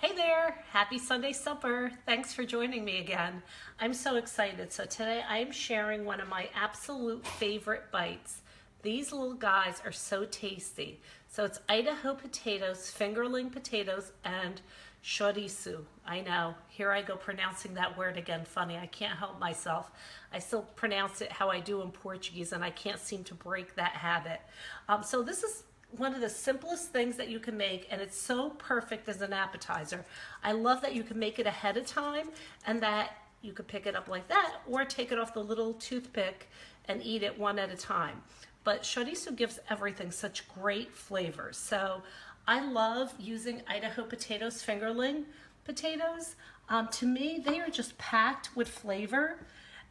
Hey there, happy Sunday supper. Thanks for joining me again. I'm so excited. So today I'm sharing one of my absolute favorite bites. These little guys are so tasty. So it's Idaho potatoes, fingerling potatoes, and chorizo. I know, here I go pronouncing that word again funny. I can't help myself. I still pronounce it how I do in Portuguese and I can't seem to break that habit. Um, so this is one of the simplest things that you can make and it's so perfect as an appetizer. I love that you can make it ahead of time and that you could pick it up like that or take it off the little toothpick and eat it one at a time. But chorizo gives everything such great flavors. So I love using Idaho potatoes, fingerling potatoes. Um, to me, they are just packed with flavor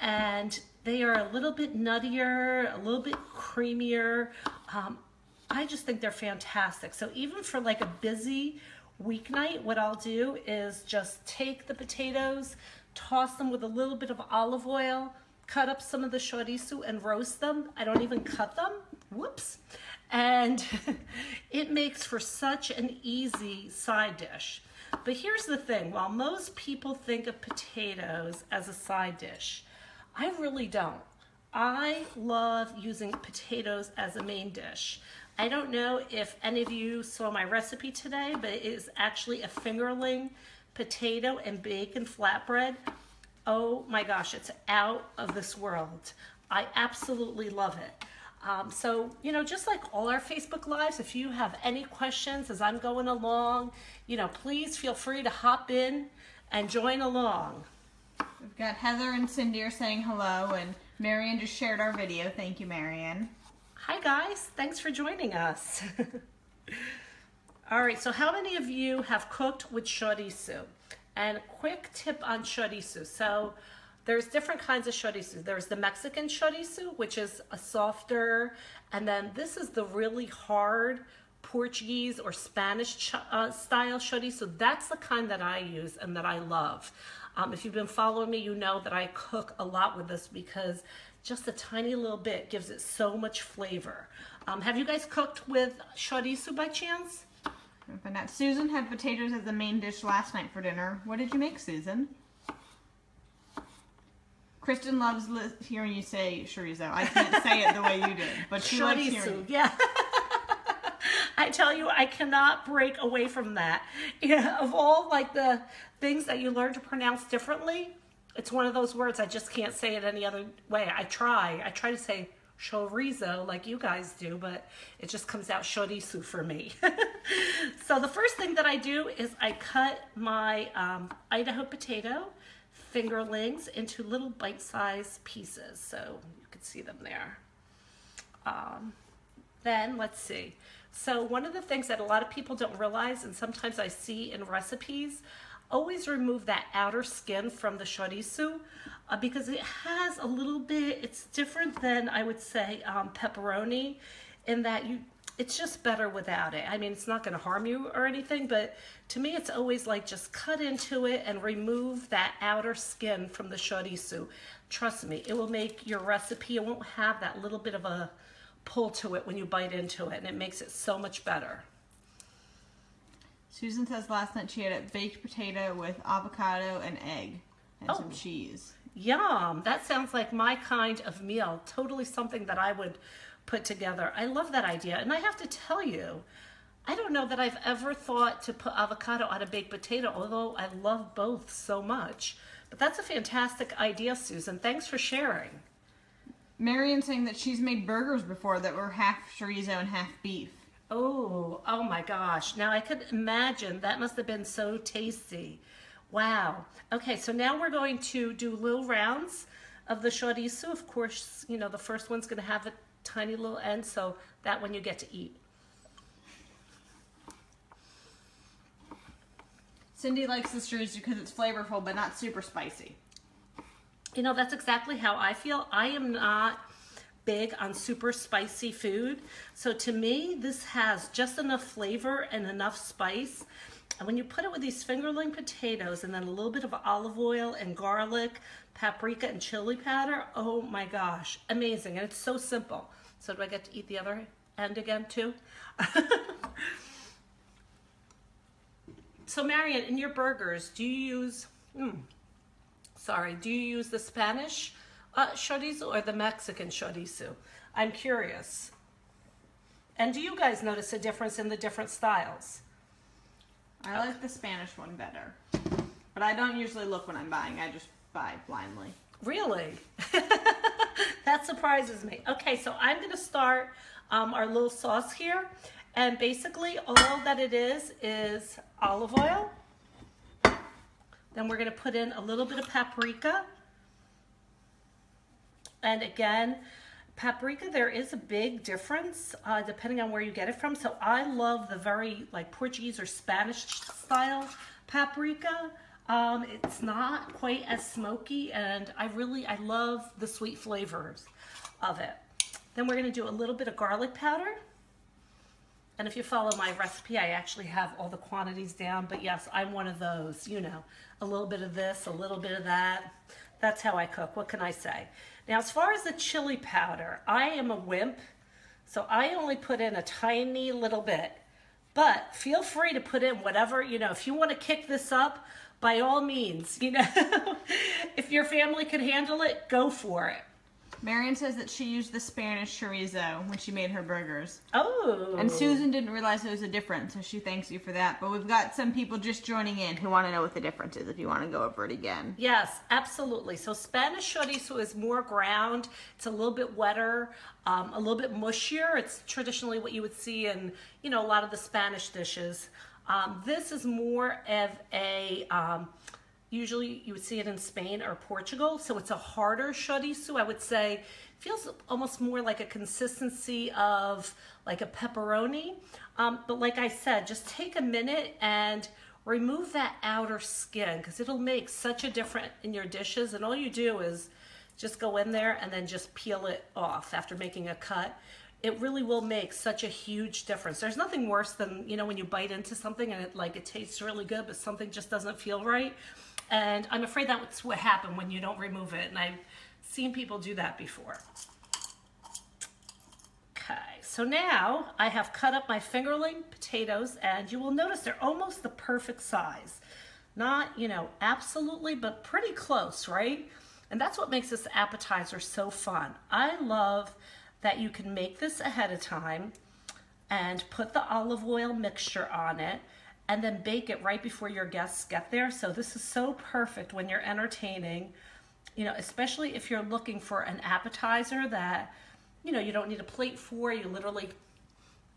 and they are a little bit nuttier, a little bit creamier. Um, I just think they're fantastic. So even for like a busy weeknight, what I'll do is just take the potatoes, toss them with a little bit of olive oil, cut up some of the chorizo and roast them. I don't even cut them. Whoops. And it makes for such an easy side dish. But here's the thing, while most people think of potatoes as a side dish, I really don't. I love using potatoes as a main dish. I don't know if any of you saw my recipe today, but it is actually a fingerling potato and bacon flatbread. Oh my gosh, it's out of this world. I absolutely love it. Um, so, you know, just like all our Facebook Lives, if you have any questions as I'm going along, you know, please feel free to hop in and join along. We've got Heather and Cindy are saying hello, and Marion just shared our video. Thank you, Marion. Hi guys, thanks for joining us. All right, so how many of you have cooked with chorizo? And quick tip on chorizo. So there's different kinds of chorizo. There's the Mexican chorizo, which is a softer, and then this is the really hard Portuguese or Spanish uh, style chorizo. So that's the kind that I use and that I love. Um, if you've been following me, you know that I cook a lot with this because just a tiny little bit gives it so much flavor. Um, have you guys cooked with chorizo by chance? But not. Susan had potatoes as the main dish last night for dinner. What did you make, Susan? Kristen loves hearing you say chorizo. I can't say it the way you did, but she chorizo, likes hearing. Yeah. I tell you, I cannot break away from that. Yeah, of all like the things that you learn to pronounce differently, it's one of those words I just can't say it any other way. I try. I try to say chorizo like you guys do, but it just comes out chorizo for me. so the first thing that I do is I cut my um, Idaho potato fingerlings into little bite-sized pieces. So you can see them there. Um, then let's see. So one of the things that a lot of people don't realize, and sometimes I see in recipes, always remove that outer skin from the chorizo uh, because it has a little bit, it's different than I would say um, pepperoni in that you it's just better without it. I mean, it's not going to harm you or anything, but to me, it's always like just cut into it and remove that outer skin from the chorizo. Trust me, it will make your recipe, it won't have that little bit of a pull to it when you bite into it, and it makes it so much better. Susan says last night she had a baked potato with avocado and egg and oh, some cheese. Yum! That sounds like my kind of meal. Totally something that I would put together. I love that idea. And I have to tell you, I don't know that I've ever thought to put avocado on a baked potato, although I love both so much. But that's a fantastic idea, Susan. Thanks for sharing. Marion saying that she's made burgers before that were half chorizo and half beef. Oh, oh my gosh. Now I could imagine that must have been so tasty. Wow. Okay, so now we're going to do little rounds of the chorizo. Of course, you know, the first one's going to have a tiny little end, so that one you get to eat. Cindy likes this chorizo because it's flavorful but not super spicy. You know, that's exactly how I feel. I am not big on super spicy food. So to me, this has just enough flavor and enough spice. And when you put it with these fingerling potatoes and then a little bit of olive oil and garlic, paprika and chili powder, oh my gosh, amazing. And it's so simple. So do I get to eat the other end again too? so Marion, in your burgers, do you use, mm, sorry, do you use the Spanish uh, chorizo or the Mexican chorizo? I'm curious. And do you guys notice a difference in the different styles? I like the Spanish one better. But I don't usually look when I'm buying. I just buy blindly. Really? that surprises me. Okay, so I'm going to start um, our little sauce here. And basically all that it is is olive oil. Then we're going to put in a little bit of paprika. And again, paprika, there is a big difference uh, depending on where you get it from. So I love the very like Portuguese or Spanish style paprika. Um, it's not quite as smoky and I really, I love the sweet flavors of it. Then we're gonna do a little bit of garlic powder. And if you follow my recipe, I actually have all the quantities down, but yes, I'm one of those, you know, a little bit of this, a little bit of that. That's how I cook, what can I say? Now, as far as the chili powder, I am a wimp, so I only put in a tiny little bit. But feel free to put in whatever, you know, if you want to kick this up, by all means, you know, if your family can handle it, go for it. Marion says that she used the Spanish chorizo when she made her burgers. Oh. And Susan didn't realize there was a difference, so she thanks you for that. But we've got some people just joining in who want to know what the difference is if you want to go over it again. Yes, absolutely. So Spanish chorizo is more ground. It's a little bit wetter, um, a little bit mushier. It's traditionally what you would see in, you know, a lot of the Spanish dishes. Um, this is more of a, um, usually you would see it in Spain or Portugal. So it's a harder chorizo, I would say. Feels almost more like a consistency of like a pepperoni. Um, but like I said, just take a minute and remove that outer skin because it'll make such a difference in your dishes. And all you do is just go in there and then just peel it off after making a cut it really will make such a huge difference. There's nothing worse than, you know, when you bite into something and it like it tastes really good, but something just doesn't feel right. And I'm afraid that's what happened when you don't remove it. And I've seen people do that before. Okay, so now I have cut up my fingerling potatoes and you will notice they're almost the perfect size. Not, you know, absolutely, but pretty close, right? And that's what makes this appetizer so fun. I love that you can make this ahead of time and put the olive oil mixture on it and then bake it right before your guests get there. So this is so perfect when you're entertaining, you know, especially if you're looking for an appetizer that, you know, you don't need a plate for. You literally,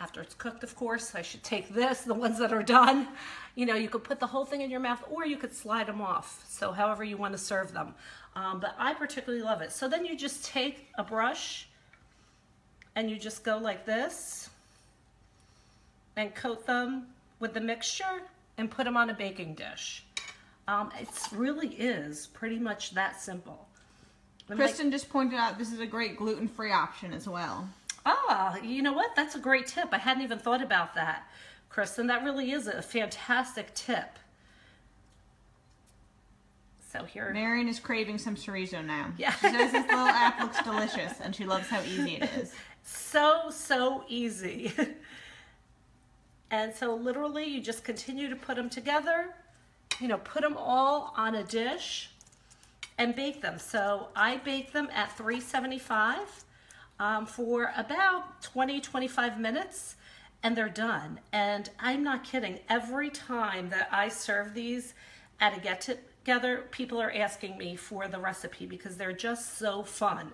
after it's cooked, of course, I should take this, the ones that are done. You know, you could put the whole thing in your mouth or you could slide them off. So however you want to serve them. Um, but I particularly love it. So then you just take a brush and you just go like this and coat them with the mixture and put them on a baking dish. Um, it really is pretty much that simple. And Kristen like, just pointed out this is a great gluten-free option as well. Ah, you know what? That's a great tip. I hadn't even thought about that, Kristen. That really is a fantastic tip. So here. Marion is craving some chorizo now. Yeah. She says this little app looks delicious and she loves how easy it is. So, so easy. and so literally you just continue to put them together, you know, put them all on a dish and bake them. So I bake them at 375 um, for about 20, 25 minutes and they're done. And I'm not kidding. Every time that I serve these at a get together, people are asking me for the recipe because they're just so fun.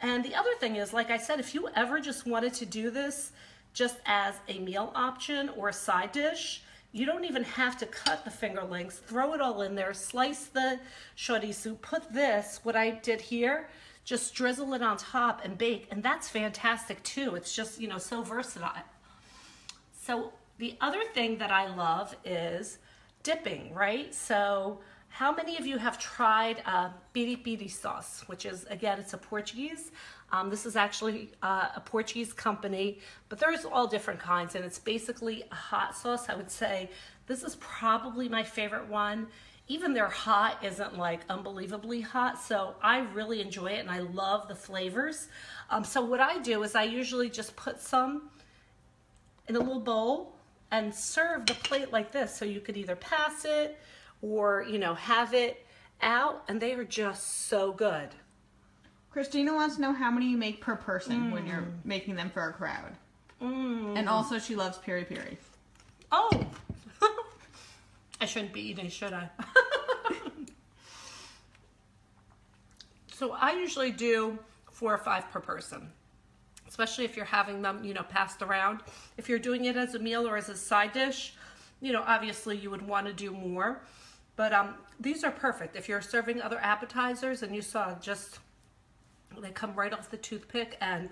And the other thing is, like I said, if you ever just wanted to do this just as a meal option or a side dish, you don't even have to cut the fingerlings. Throw it all in there, slice the chorizo, put this, what I did here, just drizzle it on top and bake. And that's fantastic too. It's just, you know, so versatile. So the other thing that I love is dipping, right? So how many of you have tried uh, piri piri sauce, which is, again, it's a Portuguese. Um, this is actually uh, a Portuguese company, but there's all different kinds, and it's basically a hot sauce. I would say this is probably my favorite one. Even their hot isn't like unbelievably hot, so I really enjoy it, and I love the flavors. Um, so what I do is I usually just put some in a little bowl, and serve the plate like this. So you could either pass it or, you know, have it out and they are just so good. Christina wants to know how many you make per person when you're making them for a crowd. And also, she loves piri piri. Oh, I shouldn't be eating, should I? so I usually do four or five per person, especially if you're having them, you know, passed around. If you're doing it as a meal or as a side dish, you know, obviously you would want to do more. But um, these are perfect. If you're serving other appetizers and you saw just, they come right off the toothpick and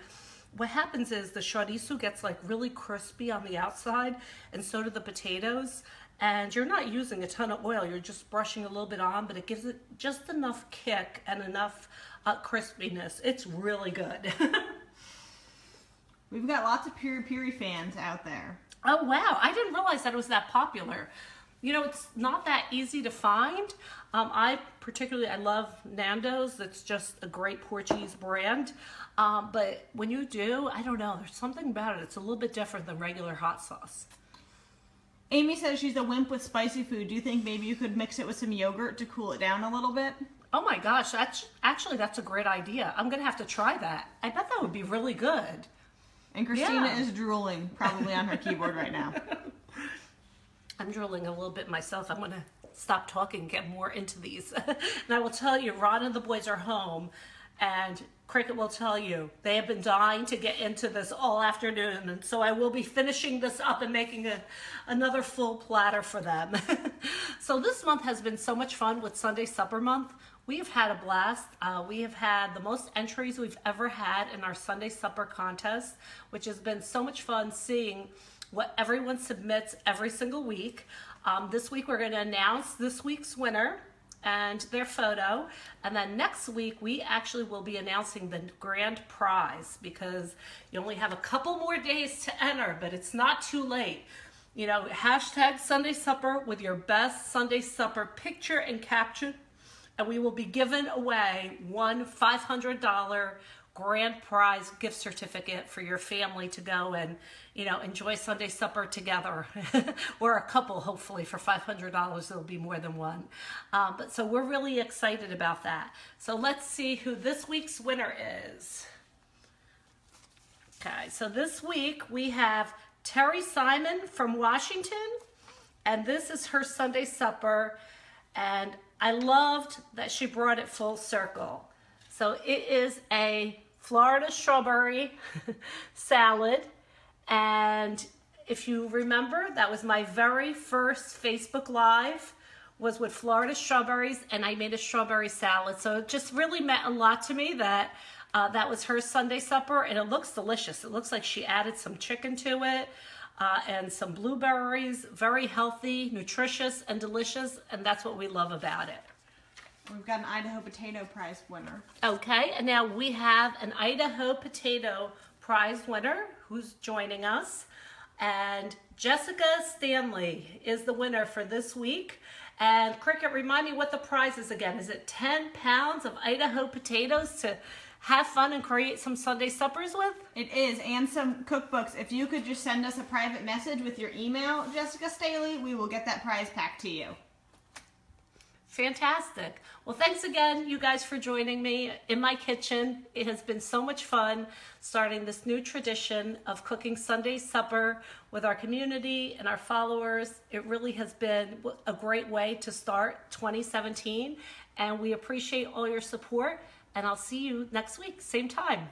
what happens is the chorizo gets like really crispy on the outside and so do the potatoes and you're not using a ton of oil you're just brushing a little bit on but it gives it just enough kick and enough uh, crispiness. It's really good. We've got lots of piri piri fans out there. oh wow. I didn't realize that it was that popular you know it's not that easy to find um, i particularly i love nando's that's just a great portuguese brand um, but when you do i don't know there's something about it it's a little bit different than regular hot sauce Amy says she's a wimp with spicy food. Do you think maybe you could mix it with some yogurt to cool it down a little bit? Oh my gosh, that's actually that's a great idea. I'm gonna have to try that. I bet that would be really good. And Christina Yeah. is drooling probably on her keyboard right now. I'm drooling a little bit myself. I'm gonna stop talking, get more into these. and I will tell you, Ron and the boys are home, and Cricket will tell you they have been dying to get into this all afternoon, and so I will be finishing this up and making a, another full platter for them. so this month has been so much fun with Sunday Supper Month. We have had a blast. Uh, we have had the most entries we've ever had in our Sunday Supper contest, which has been so much fun seeing what everyone submits every single week. Um, this week we're going to announce this week's winner and their photo. And then next week we actually will be announcing the grand prize because you only have a couple more days to enter, but it's not too late. You know, hashtag Sunday Supper with your best Sunday Supper picture and caption. And we will be giving away one $500 grand prize gift certificate for your family to go and you know enjoy sunday supper together. Or a couple hopefully for $500 there'll be more than one. Um, but so we're really excited about that. So let's see who this week's winner is. Okay so this week we have terry simon from washington and this is her sunday supper. And i loved that she brought it full circle. So it is a Florida strawberry salad. And if you remember, that was my very first Facebook Live was with Florida strawberries and I made a strawberry salad. So it just really meant a lot to me that uh, that was her Sunday supper and it looks delicious. It looks like she added some chicken to it uh, and some blueberries, very healthy, nutritious and delicious. And that's what we love about it. We've got an Idaho Potato Prize winner. Okay, and now we have an Idaho Potato Prize winner who's joining us. And Jessica Stanley is the winner for this week. And Cricket, remind me what the prize is again. Is it 10 pounds of Idaho potatoes to have fun and create some Sunday suppers with? It is, and some cookbooks. If you could just send us a private message with your email, Jessica Staley, we will get that prize pack to you. Fantastic. Well, thanks again, you guys, for joining me in my kitchen. It has been so much fun starting this new tradition of cooking Sunday supper with our community and our followers. It really has been a great way to start 2017, and we appreciate all your support. And I'll see you next week, same time.